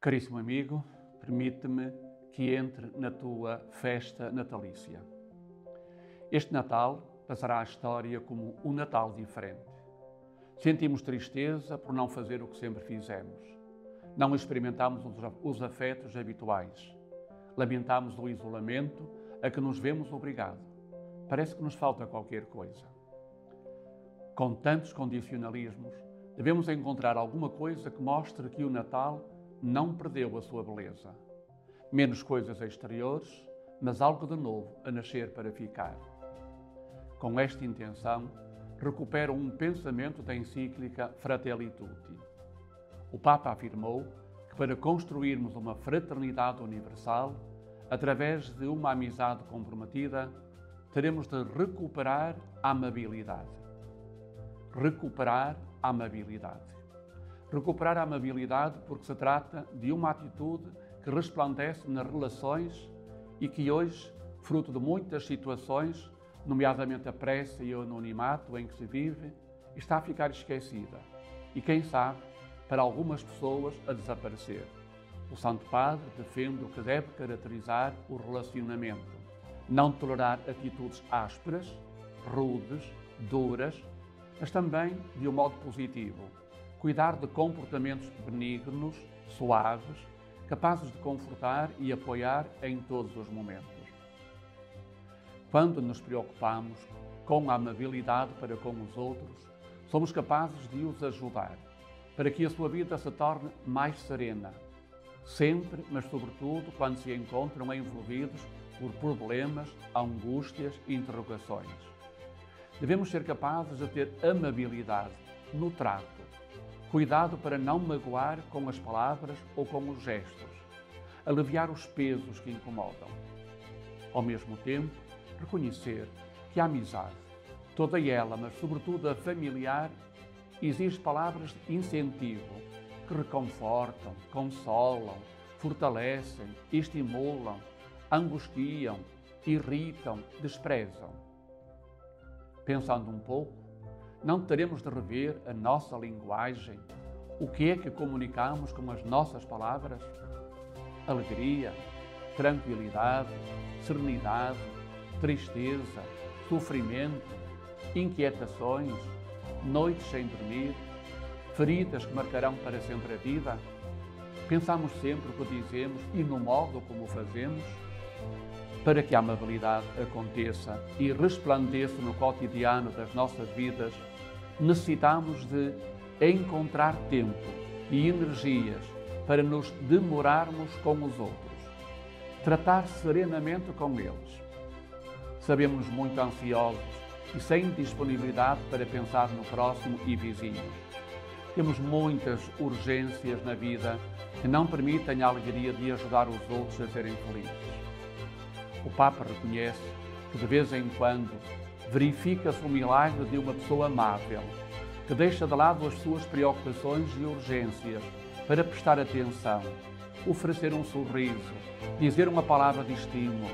Caríssimo amigo, permite-me que entre na tua festa natalícia. Este Natal passará à história como um Natal diferente. Sentimos tristeza por não fazer o que sempre fizemos. Não experimentamos os afetos habituais. Lamentamos o isolamento a que nos vemos obrigados. Parece que nos falta qualquer coisa. Com tantos condicionalismos, devemos encontrar alguma coisa que mostre que o Natal não perdeu a sua beleza. Menos coisas exteriores, mas algo de novo a nascer para ficar. Com esta intenção, recupero um pensamento da encíclica Fratelli Tutti. O Papa afirmou que para construirmos uma fraternidade universal, através de uma amizade comprometida, teremos de recuperar a amabilidade. Recuperar a amabilidade. Recuperar a amabilidade porque se trata de uma atitude que resplandece nas relações e que hoje, fruto de muitas situações, nomeadamente a pressa e o anonimato em que se vive, está a ficar esquecida e, quem sabe, para algumas pessoas, a desaparecer. O Santo Padre defende o que deve caracterizar o relacionamento. Não tolerar atitudes ásperas, rudes, duras, mas também de um modo positivo, cuidar de comportamentos benignos, suaves, capazes de confortar e apoiar em todos os momentos. Quando nos preocupamos com a amabilidade para com os outros, somos capazes de os ajudar, para que a sua vida se torne mais serena, sempre, mas sobretudo quando se encontram envolvidos por problemas, angústias e interrogações. Devemos ser capazes de ter amabilidade no trato, Cuidado para não magoar com as palavras ou com os gestos. Aliviar os pesos que incomodam. Ao mesmo tempo, reconhecer que a amizade, toda ela, mas sobretudo a familiar, exige palavras de incentivo que reconfortam, consolam, fortalecem, estimulam, angustiam, irritam, desprezam. Pensando um pouco, não teremos de rever a nossa linguagem? O que é que comunicamos com as nossas palavras? Alegria, tranquilidade, serenidade, tristeza, sofrimento, inquietações, noites sem dormir, feridas que marcarão para sempre a vida? Pensamos sempre o que dizemos e no modo como o fazemos? Para que a amabilidade aconteça e resplandeça no cotidiano das nossas vidas, necessitamos de encontrar tempo e energias para nos demorarmos com os outros, tratar serenamente com eles. Sabemos muito ansiosos e sem disponibilidade para pensar no próximo e vizinhos. Temos muitas urgências na vida que não permitem a alegria de ajudar os outros a serem felizes. O Papa reconhece que de vez em quando verifica-se o milagre de uma pessoa amável, que deixa de lado as suas preocupações e urgências para prestar atenção, oferecer um sorriso, dizer uma palavra de estímulo,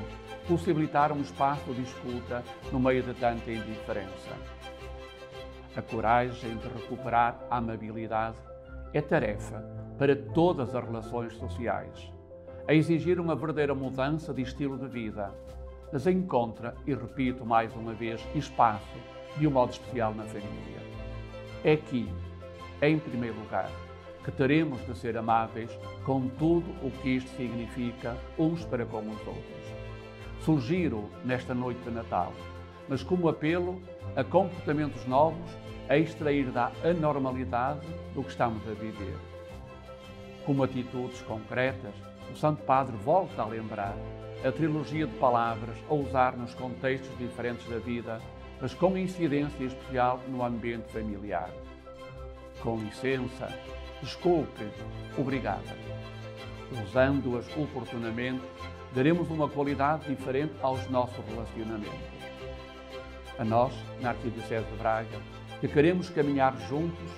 possibilitar um espaço de escuta no meio de tanta indiferença. A coragem de recuperar a amabilidade é tarefa para todas as relações sociais a exigir uma verdadeira mudança de estilo de vida, mas encontra, e repito mais uma vez, espaço de um modo especial na família. É aqui, em primeiro lugar, que teremos de ser amáveis com tudo o que isto significa uns para com os outros. Surgiram nesta noite de Natal, mas como apelo a comportamentos novos a extrair da anormalidade do que estamos a viver. Como atitudes concretas o Santo Padre volta a lembrar a trilogia de palavras a usar nos contextos diferentes da vida, mas com incidência especial no ambiente familiar. Com licença, desculpe, obrigada. Usando-as oportunamente, daremos uma qualidade diferente aos nossos relacionamentos. A nós, na Arquidiocese de Braga, que queremos caminhar juntos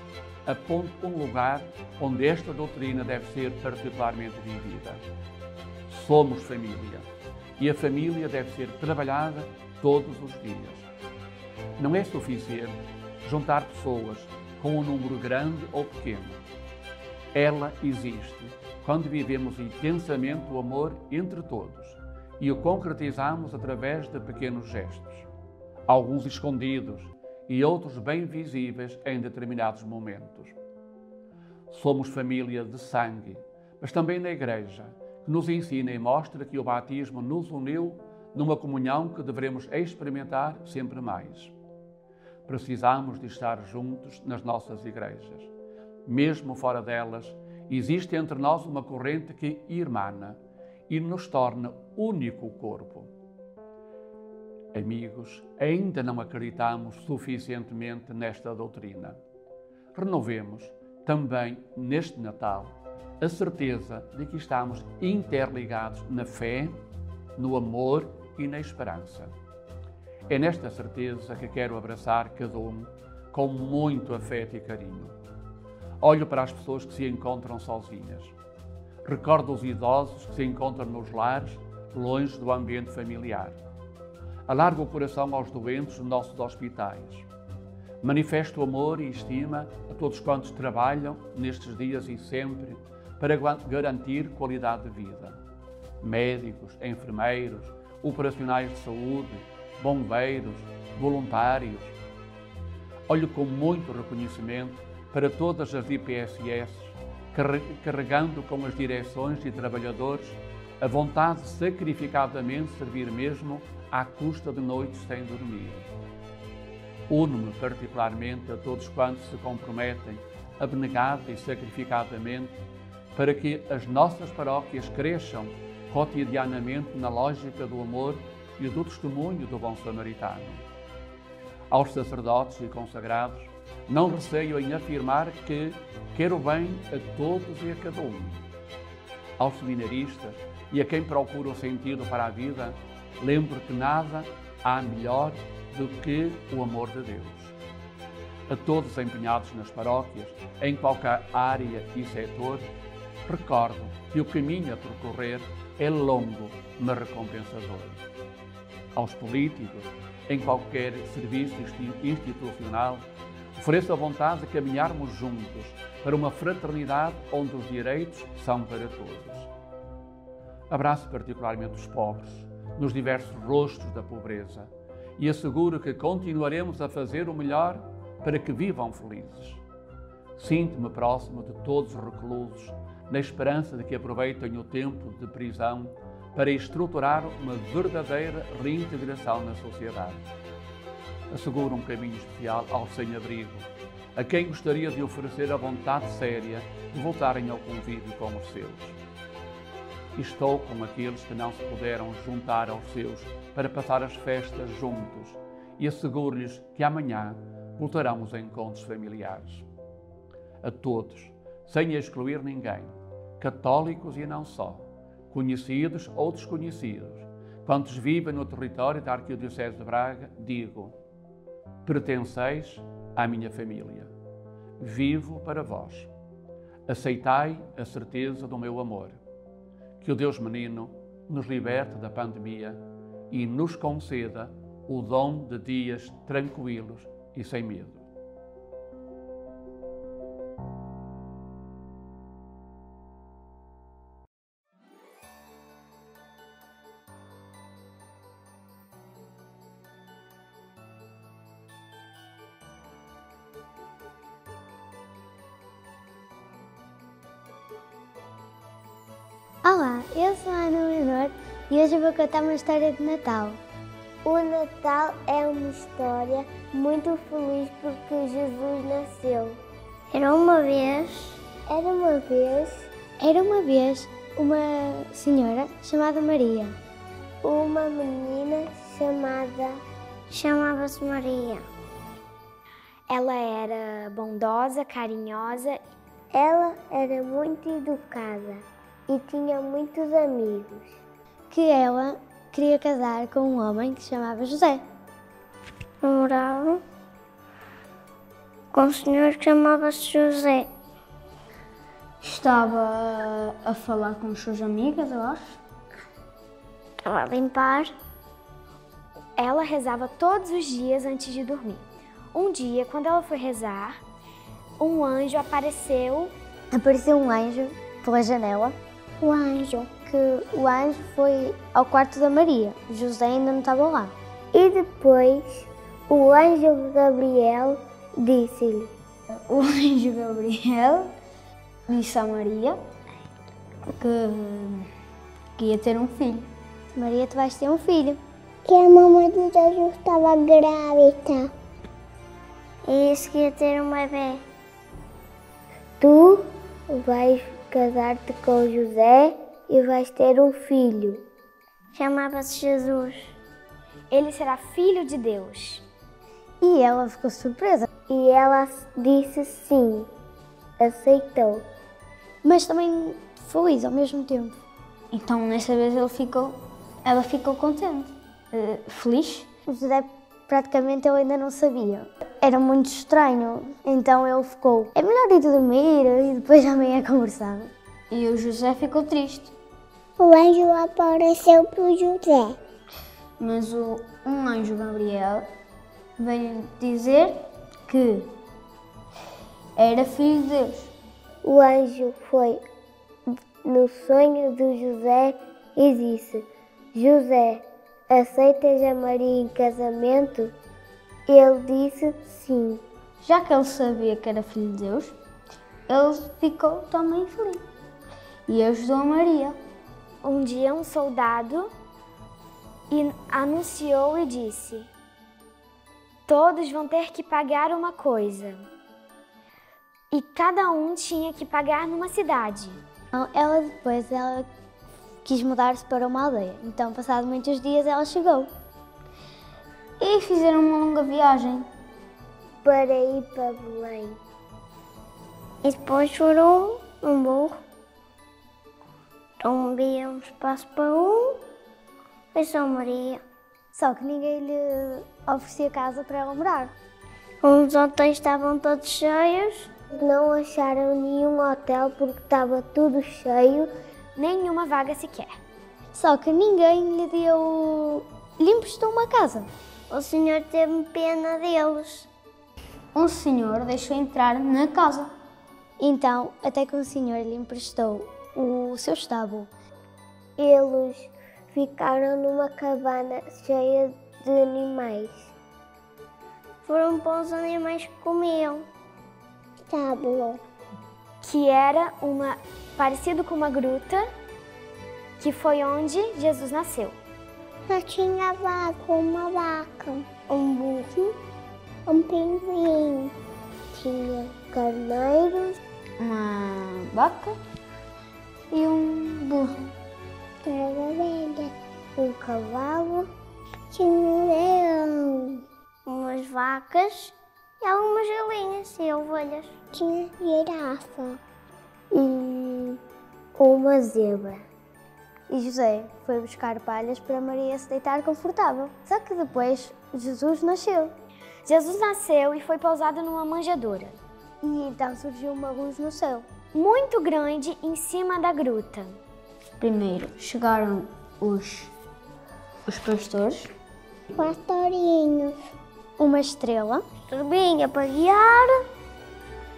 aponte um lugar onde esta doutrina deve ser particularmente vivida. Somos família e a família deve ser trabalhada todos os dias. Não é suficiente juntar pessoas com um número grande ou pequeno. Ela existe quando vivemos intensamente o amor entre todos e o concretizamos através de pequenos gestos, alguns escondidos e outros bem visíveis em determinados momentos. Somos família de sangue, mas também na Igreja, que nos ensina e mostra que o batismo nos uniu numa comunhão que devemos experimentar sempre mais. Precisamos de estar juntos nas nossas igrejas. Mesmo fora delas, existe entre nós uma corrente que irmana e nos torna único corpo. Amigos, ainda não acreditamos suficientemente nesta doutrina. Renovemos também neste Natal a certeza de que estamos interligados na fé, no amor e na esperança. É nesta certeza que quero abraçar cada um com muito afeto e carinho. Olho para as pessoas que se encontram sozinhas. Recordo os idosos que se encontram nos lares, longe do ambiente familiar. Alargo o coração aos doentes dos nossos hospitais. Manifesto amor e estima a todos quantos trabalham nestes dias e sempre para garantir qualidade de vida. Médicos, enfermeiros, operacionais de saúde, bombeiros, voluntários. Olho com muito reconhecimento para todas as IPSS, carregando com as direções e trabalhadores a vontade de sacrificadamente servir mesmo à custa de noites sem dormir. Uno-me particularmente a todos quantos se comprometem abnegada e sacrificadamente para que as nossas paróquias cresçam cotidianamente na lógica do amor e do testemunho do bom samaritano. Aos sacerdotes e consagrados, não receio em afirmar que quero bem a todos e a cada um. Aos seminaristas e a quem procura o sentido para a vida, lembro que nada há melhor do que o amor de Deus. A todos empenhados nas paróquias, em qualquer área e setor, recordo que o caminho a percorrer é longo, mas recompensador. Aos políticos, em qualquer serviço institucional, ofereço a vontade de caminharmos juntos para uma fraternidade onde os direitos são para todos. Abraço particularmente os pobres, nos diversos rostos da pobreza, e asseguro que continuaremos a fazer o melhor para que vivam felizes. Sinto-me próximo de todos os reclusos na esperança de que aproveitem o tempo de prisão para estruturar uma verdadeira reintegração na sociedade. Asseguro um caminho especial ao sem-abrigo, a quem gostaria de oferecer a vontade séria de voltarem ao convívio com os seus. Estou com aqueles que não se puderam juntar aos seus para passar as festas juntos e asseguro-lhes que amanhã voltarão os encontros familiares. A todos, sem excluir ninguém, católicos e não só, conhecidos ou desconhecidos, quantos vivem no território da Arquidiocese de Braga, digo: pertenceis à minha família. Vivo para vós. Aceitai a certeza do meu amor. Que o Deus Menino nos liberte da pandemia e nos conceda o dom de dias tranquilos e sem medo. Olá, eu sou a Ana Leonor e hoje vou contar uma história de Natal. O Natal é uma história muito feliz porque Jesus nasceu. Era uma vez. Era uma vez. Era uma vez uma senhora chamada Maria. Uma menina chamada. Chamava-se Maria. Ela era bondosa, carinhosa. Ela era muito educada e tinha muitos amigos. Que ela queria casar com um homem que se chamava José. Namorava com um senhor que chamava-se José. Estava a falar com as suas amigas, eu acho. Estava a limpar. Ela rezava todos os dias antes de dormir. Um dia, quando ela foi rezar, um anjo apareceu. Apareceu um anjo pela janela O anjo. que o anjo foi ao quarto da Maria. José ainda não estava lá. E depois o anjo Gabriel disse-lhe: O anjo Gabriel disse a Maria que, que ia ter um filho. Maria, tu vais ter um filho. que a mamãe de Jesus estava grávida. E isso que ia ter um bebê. Tu vais casar-te com José e vais ter um filho. Chamava-se Jesus. Ele será filho de Deus. E ela ficou surpresa, E ela disse sim, aceitou. mas também feliz ao mesmo tempo. Então, nessa vez, ele ficou, ela ficou contente, eh, feliz. José praticamente ele ainda não sabia. Era muito estranho, então ele ficou. É melhor ir dormir e depois amanhã conversar. E o José ficou triste. O anjo apareceu para o José. Mas o, um anjo Gabriel veio dizer que era filho de Deus. O anjo foi no sonho do José e disse: José, aceitas a Maria em casamento? Ele disse sim. Já que ele sabia que era filho de Deus, ele ficou também feliz. E ajudou a Maria. Um dia, um soldado anunciou e disse: Todos vão ter que pagar uma coisa. E cada um tinha que pagar numa cidade. Então, ela depois ela quis mudar-se para uma aldeia. Então, passado muitos dias, ela chegou. E fizeram uma longa viagem. para ir para Belém. E depois foram um burro. Então havia um espaço para um. Foi só Maria. Só que ninguém lhe oferecia casa para ela morar. Os hotéis estavam todos cheios. Não acharam nenhum hotel porque estava tudo cheio. Nenhuma vaga sequer. Só que ninguém lhe deu. lhe emprestou uma casa. O senhor teve pena deles. Um senhor deixou entrar na casa. Então, até que o senhor lhe emprestou o seu estábulo. Eles ficaram numa cabana cheia de animais. Foram para os animais que comiam. Estábulo. Que era uma parecido com uma gruta, que foi onde Jesus nasceu. Só tinha vaca, uma vaca, um burro, um pinguim. Tinha carneiros, Uma vaca e um burro. tinha ovelha, um cavalo, tinha um leão, umas vacas e algumas galinhas e ovelhas. Tinha girafa e uma zebra. E José foi buscar palhas para Maria se deitar confortável. Só que depois Jesus nasceu. Jesus nasceu e foi pousado numa manjedoura, E então surgiu uma luz no céu. muito grande em cima da gruta. Primeiro chegaram os, os pastores. Pastorinhos, Uma estrela turbinha para guiar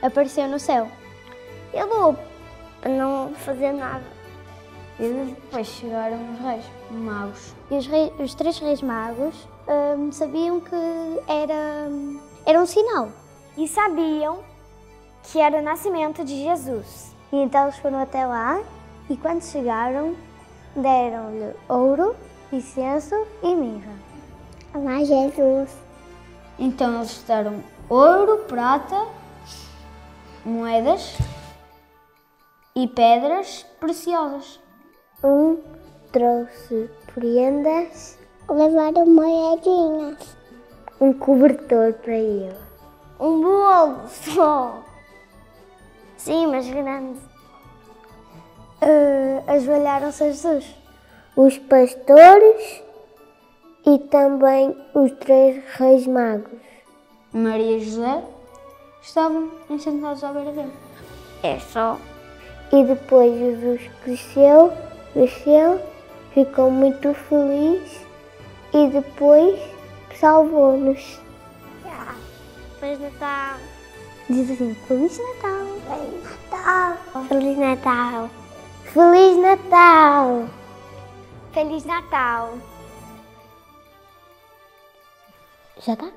apareceu no céu. e lobo para não fazer nada. E depois chegaram os reis magos. E os, os três reis magos hum, sabiam que era, era um sinal. E sabiam que era o nascimento de Jesus. E então eles foram até lá e quando chegaram deram-lhe ouro, incenso e mirra. Olá, Jesus. Então eles deram ouro, prata, moedas e pedras preciosas. Um trouxe prendas, levaram moedinhas, um cobertor para ele, um bolo só. Sim, mas grande. Uh, ajoelharam-se a Jesus. Os pastores e também os três reis magos. Maria e José estavam sentados à beira dele. É só. E depois Jesus cresceu, cresceu, ficou muito feliz e depois salvou-nos. Feliz Natal! Diz assim, Feliz Natal. Feliz Natal! Feliz Natal! Feliz Natal! Feliz Natal! Já tá?